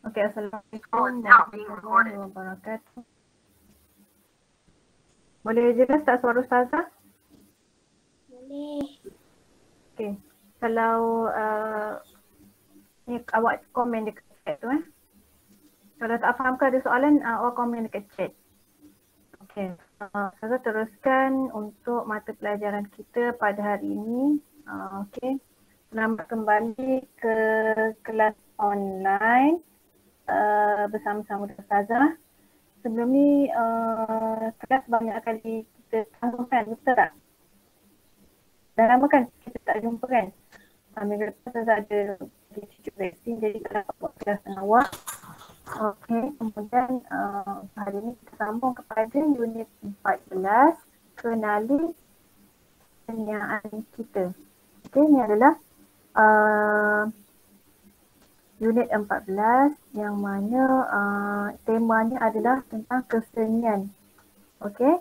Okey, Assalamualaikum warahmatullahi wabarakatuh. Boleh jelas tak suara Ustazah? Boleh. Okey. Kalau uh, ni awak komen dekat chat tu eh. Kalau tak faham ke ada soalan, uh, awak komen dekat chat. Okey. Uh, saya teruskan untuk mata pelajaran kita pada hari ini. Uh, Okey. Selamat kembali ke kelas online uh, bersama-sama dengan Ustazah. Sebelum ni uh, kelas banyak kali kita sambungkan, betul tak? Dah lama kan kita tak jumpa kan? Uh, minggu lepas saya ada di cucuk vaksin jadi tak dapat buat kelas dengan awak. Okey, kemudian uh, hari ini kita sambung kepada unit 14 kenali kenyaan kita. Okey, ini adalah uh, unit 14 yang mana uh, temanya adalah tentang kesenian. Okey.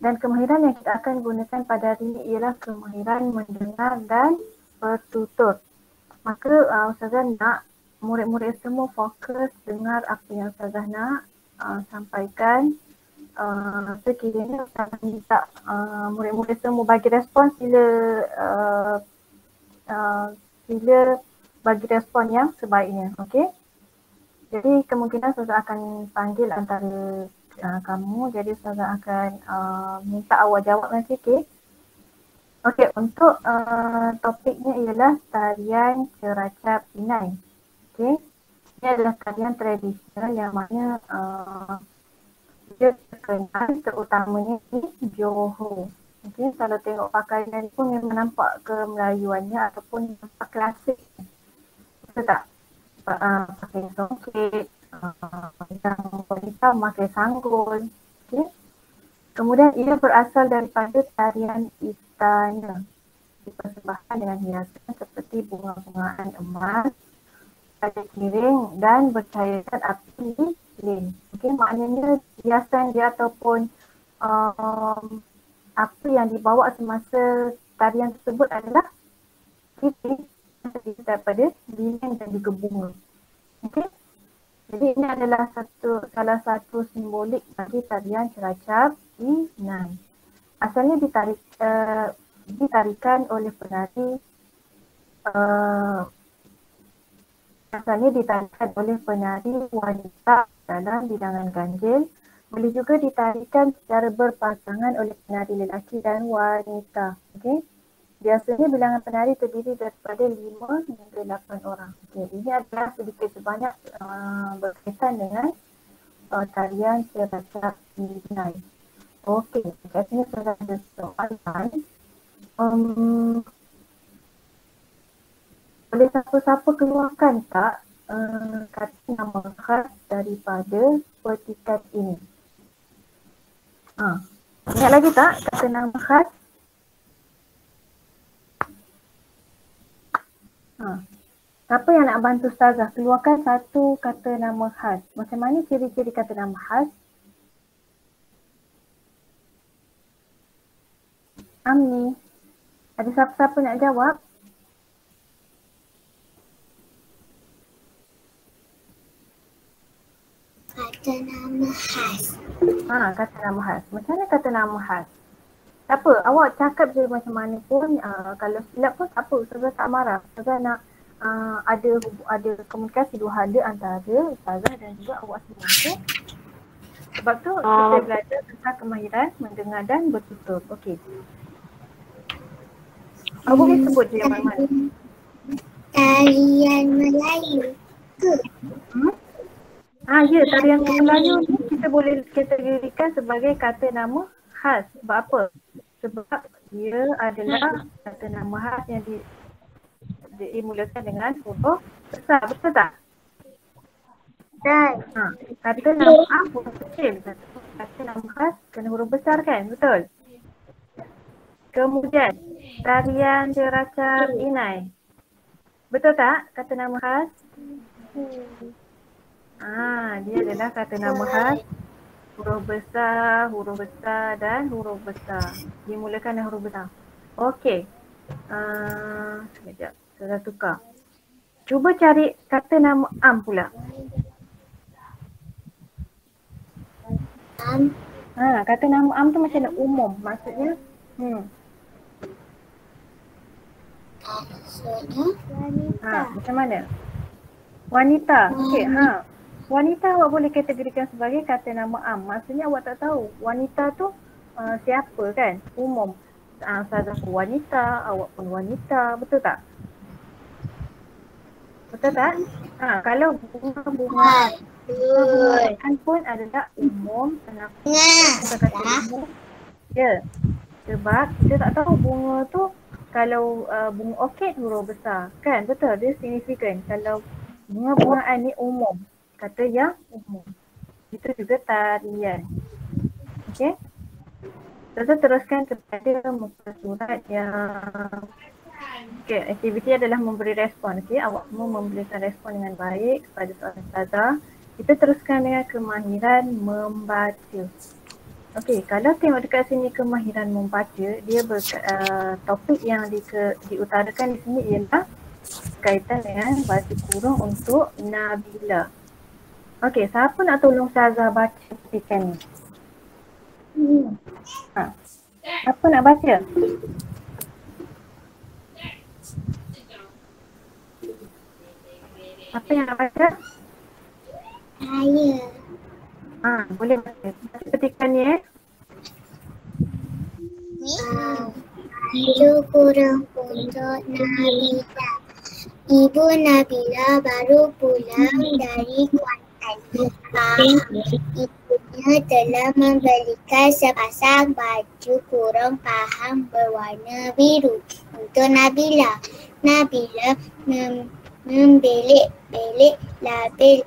Dan kemahiran yang kita akan gunakan pada hari ini ialah kemahiran mendengar dan bertutur. Maka uh, Ustazah nak murid-murid semua fokus dengar apa yang Ustazah nak uh, sampaikan. Uh, sekiranya Ustazah minta uh, murid-murid semua bagi respon sila uh, uh, sila bagi respon yang sebaiknya. Okey. Jadi kemungkinan Ustazah akan panggil antara uh, kamu jadi saya akan uh, minta awak jawab nanti okey. Okey untuk uh, topiknya ialah tarian ceracap inai. Okey. Ini adalah tarian tradisional yang mana uh, dia terkenal terutamanya di Johor. Okey, kalau tengok pakaian pun memang nampak kemelayuannya ataupun nampak klasik. Betul tak? Uh, pakai songket, uh, yang wanita memakai sanggul. Okay. Kemudian ia berasal daripada tarian istana dipersembahkan dengan hiasan seperti bunga-bungaan emas, pada kiring dan bercairkan api lilin. Okay, maknanya hiasan dia ataupun um, apa yang dibawa semasa tarian tersebut adalah kiring daripada lilin dan juga bunga. Okay. Jadi ini adalah satu salah satu simbolik bagi tarian Cilacap Inai. Asalnya ditarik uh, ditarikan oleh penari uh, asalnya ditarikan oleh penari wanita dalam bidangan ganjil boleh juga ditarikan secara berpasangan oleh penari lelaki dan wanita. Okay. Biasanya bilangan penari terdiri daripada lima hingga lapan orang. Okay, ini adalah sedikit sebanyak uh, berkaitan dengan uh, tarian seracap Midnight. Okey, kat sini saya ada soalan. Um, boleh siapa-siapa keluarkan tak uh, kata nama khas daripada petikan ini? Ha. Ingat lagi tak kata nama khas Ha. Siapa yang nak bantu Ustazah keluarkan satu kata nama khas. Macam mana ciri-ciri kata nama khas? Amni. Ada siapa-siapa nak jawab? Kata nama khas. Ha, kata nama khas. Macam mana kata nama khas? Tak apa, awak cakap je macam mana pun uh, kalau silap pun tak apa, Ustazah tak marah. Ustazah nak uh, ada ada komunikasi dua hala antara Ustazah dan juga awak semua. Okay? Sebab tu uh. kita belajar tentang kemahiran mendengar dan bertutur. Okey. Awak boleh sebut je yang mana-mana. Tarian Melayu ke? Hmm? Ah ya, tarian Melayu ni kita boleh kategorikan sebagai kata nama khas. Sebab apa? Sebab dia adalah kata nama khas yang di, dimulakan dengan huruf besar. Betul tak? Dan Ha, kata nama huruf kecil. Kata nama khas kena huruf besar kan? Betul? Kemudian tarian ceracap inai. Betul tak kata nama khas? Ah, dia adalah kata nama khas huruf besar, huruf besar dan huruf besar. Dimulakan dengan huruf besar. Okey. Uh, sekejap. Saya dah tukar. Cuba cari kata nama Am pula. Am. Ha, kata nama Am tu macam nak umum. Maksudnya. Hmm. Maksudnya. Ha, macam mana? Wanita. Okey. Ha. Wanita awak boleh kategorikan sebagai kata nama am. Maksudnya awak tak tahu wanita tu uh, siapa kan? Umum. Uh, Ustazah pun wanita, awak pun wanita. Betul tak? Betul tak? Ha, kalau bunga-bunga bunga pun adalah umum. Kenapa kita kata umum? Ya. Sebab kita tak tahu bunga tu kalau uh, bunga orkid huruf besar kan betul dia signifikan kalau bunga-bungaan ni umum kata yang umum itu juga tarian. Okey? Kita teruskan kepada muka surat yang okey aktiviti adalah memberi respon okey? Awak semua memberikan respon dengan baik kepada soalan ustazah. Kita teruskan dengan kemahiran membaca. Okey, kalau tengok dekat sini kemahiran membaca, dia ber, uh, topik yang di, ke, diutarakan di sini ialah kaitan dengan baca kurung untuk Nabila. Okey, siapa nak tolong Ustazah baca petikan ni? Hmm. Ha. Siapa nak baca? Siapa yang nak baca? Saya. Ha, boleh baca. Baca petikan ni eh. Baju kurung untuk Nabila. Ibu Nabila baru pulang dari Kuantan. Ibunya telah membelikan sepasang baju kurung pahang berwarna biru untuk Nabila. Nabila mem- membelik-belik label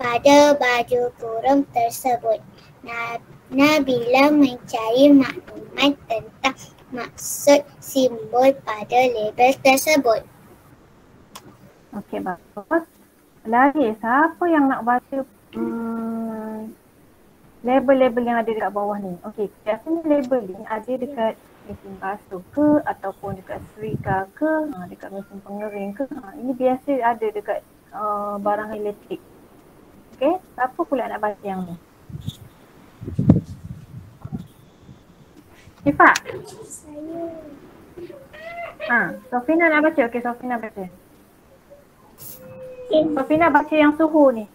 pada baju kurung tersebut. Na- Nabila mencari maklumat tentang maksud simbol pada label tersebut. Okey, bagus. Lagi, siapa yang nak baca hmm, label-label yang ada dekat bawah ni? Okey, biasanya label ni ada dekat mesin basuh ke ataupun dekat serika ke, ha, dekat mesin pengering ke. Ha, ini biasa ada dekat uh, barang elektrik. Okey, siapa pula nak baca yang ni? Sifat? Saya Ha, Sofina nak baca. Okey, Sofina baca. Sofina baca yang suhu ni.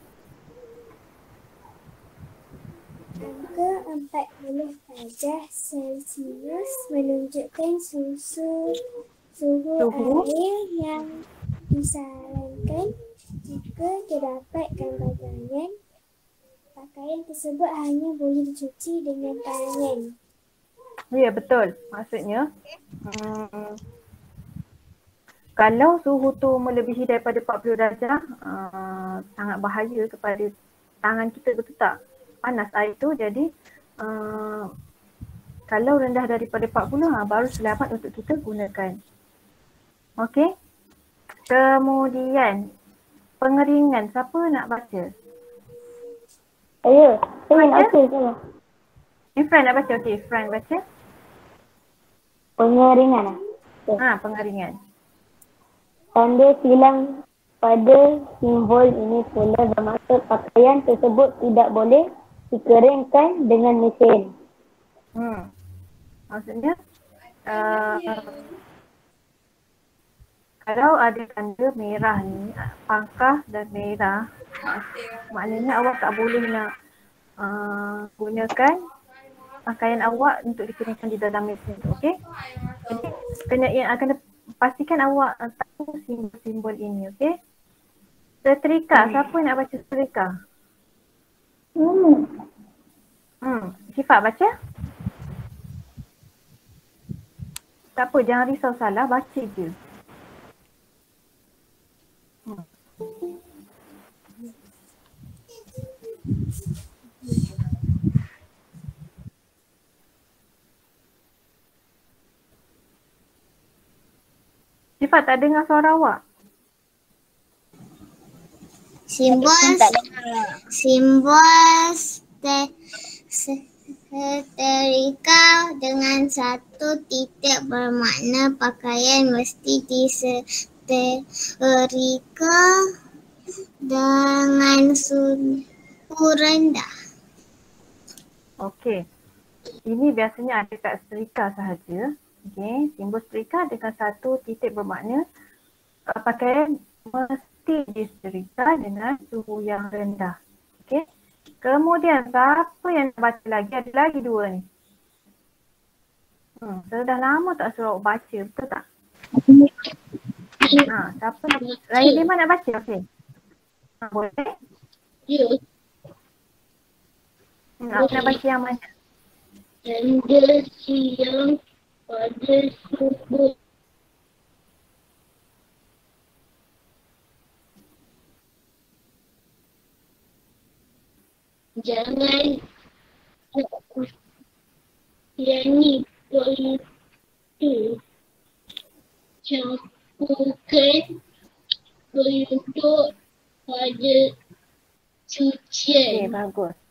Angka 40 darjah Celsius menunjukkan susu suhu, Suhu. air yang disarankan jika terdapat gambar-gambar pakaian tersebut hanya boleh dicuci dengan tangan. Ya betul. Maksudnya hmm, kalau suhu tu melebihi daripada 40 darjah uh, sangat bahaya kepada tangan kita betul tak? Panas air tu jadi uh, kalau rendah daripada 40 ha, baru selamat untuk kita gunakan. Okey. Kemudian pengeringan siapa nak baca? Saya, saya nak Baca? saya. Ifran nak baca. Okey, Ifran baca. Pengeringan lah. Ha, pengeringan. Tanda silang pada simbol ini pula bermaksud pakaian tersebut tidak boleh dikeringkan dengan mesin. Hmm. Maksudnya uh, kalau ada tanda merah ni, pangkah dan merah, mak- maknanya awak tak boleh nak uh, gunakan pakaian awak untuk dikeringkan di dalam mesin tu, okey? Jadi kena yang akan pastikan awak tahu simbol-simbol ini, okey? Setrika, siapa nak baca setrika? Hmm. Hmm, Syifa baca. Tak apa, jangan risau salah, baca je. Syifa tak dengar suara awak. Simbol simbol ste, setrika dengan satu titik bermakna pakaian mesti disetrika dengan suhu rendah. Okey. Ini biasanya ada kat setrika sahaja. Okey, simbol setrika dengan satu titik bermakna uh, pakaian mesti disetrika dengan suhu yang rendah. Okey. Kemudian siapa yang nak baca lagi? Ada lagi dua ni. Hmm, saya dah lama tak suruh baca, betul tak? Ha, siapa nak Raya Lima nak baca? Okey. Ha, boleh? Ya, Hmm, awak nak baca yang mana? tanda siang pada subuh. Jangan Yani politik campurkan penduduk pada cucian. bagus.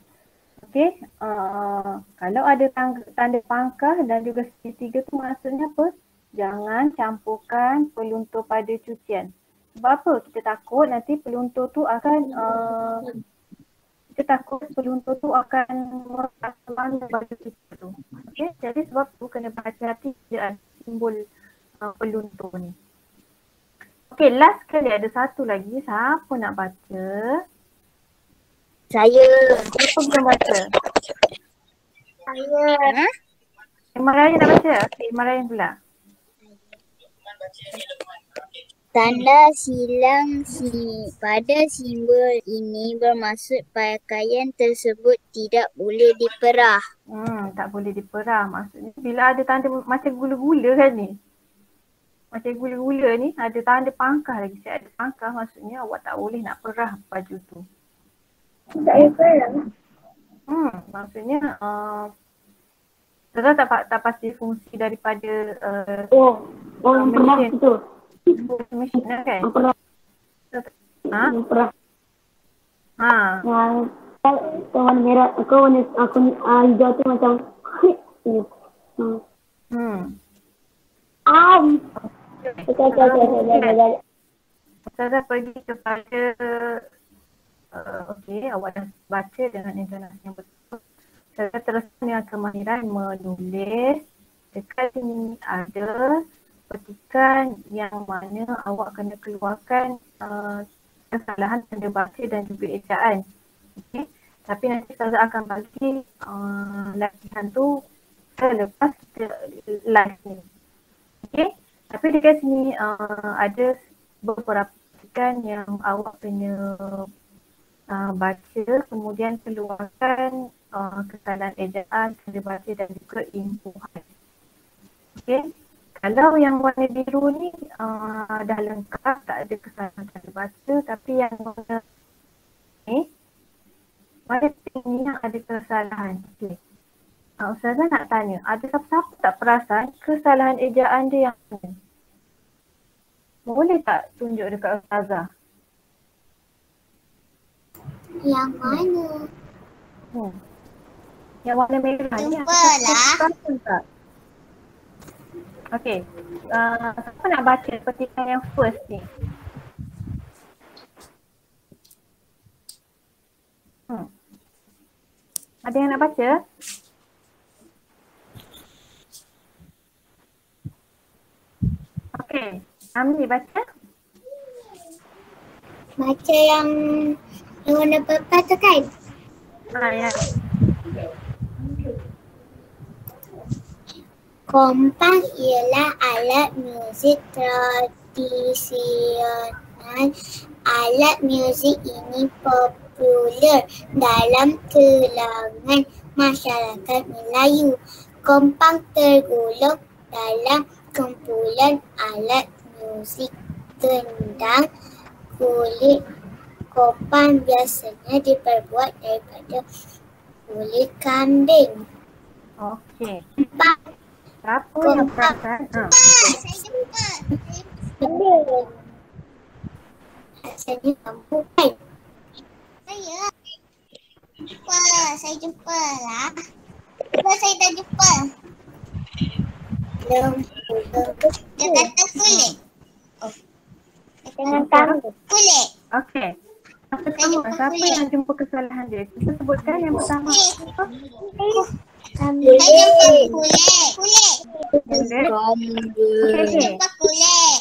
Okey, uh, kalau ada tanda, tanda pangkah dan juga segitiga tu maksudnya apa? Jangan campurkan peluntur pada cucian. Sebab apa? Kita takut nanti peluntur tu akan uh, kita takut peluntur tu akan merosak mana baju kita tu. Okey, jadi sebab tu kena berhati-hati dengan simbol uh, peluntur ni. Okey, last kali ada satu lagi. Siapa nak baca? Saya. Siapa belum baca? Saya. Imam Ryan nak baca? Okey, Imam Ryan pula. Tanda silang si pada simbol ini bermaksud pakaian tersebut tidak boleh diperah. Hmm, tak boleh diperah. Maksudnya bila ada tanda macam gula-gula kan ni. Macam gula-gula ni ada tanda pangkah lagi. Saya ada pangkah maksudnya awak tak boleh nak perah baju tu. Tak payah perang. Hmm, maksudnya uh, Tata tak, tak pasti fungsi daripada uh, Oh, orang mesin. tu. mesin lah kan? Perah. Ha? Perah. Ha. Yang kau warna merah, kau warna aku uh, hijau tu macam Hmm. Hmm. Am. Okay, okay, okay, okay, okay, okay, okay. Saya pergi kepada uh, okey awak dah baca dengan intonasi yang betul. Saya teruskan dengan kemahiran menulis. Dekat sini ada petikan yang mana awak kena keluarkan uh, kesalahan tanda baca dan juga ejaan. Okey. Tapi nanti saya akan bagi uh, latihan tu selepas kita live ni. Okey. Tapi dekat sini uh, ada beberapa petikan yang awak kena uh, baca kemudian keluarkan uh, kesalahan ejaan, tanda baca dan juga impuhan. Okey. Kalau yang warna biru ni uh, dah lengkap, tak ada kesalahan tanda baca tapi yang warna ni warna pink ni yang ada kesalahan. Okey. Uh, Ustazah nak tanya, ada siapa-siapa tak perasan kesalahan ejaan dia yang mana? Boleh tak tunjuk dekat Ustazah? Yang mana? Hmm. Yang warna merah. Jumpa lah. Okay. Uh, siapa nak baca petikan yang first ni? Hmm. Ada yang nak baca? Okay. Amni baca? Baca yang yang warna purple tu kan? Ha, ya. Kompang ialah alat muzik tradisional. Alat muzik ini popular dalam kalangan masyarakat Melayu. Kompang tergolong dalam kumpulan alat muzik gendang kulit kompang biasanya diperbuat daripada kulit kambing. Okay. Kompang Siapa yang perasan? Ha. Saya jumpa. Saya lampu kan? Saya. Jumpa. Saya jumpa lah. Jumpa saya dah jumpa. Belum. Dia kata kulit. Dengan tangan. Kulit. Okay. Saya Ah, Siapa yang jumpa kesalahan dia? Kita sebutkan yang pertama. Kambing. Saya jumpa kulit. Kulit. Kulit. Okey, okey. Kulit.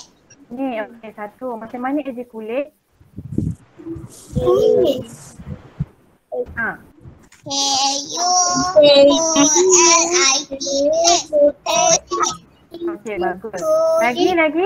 Ni, okey, satu. Macam mana eja kulit? Ha. K-U-O-L-I-T. Okey, bagus. Lagi, lagi?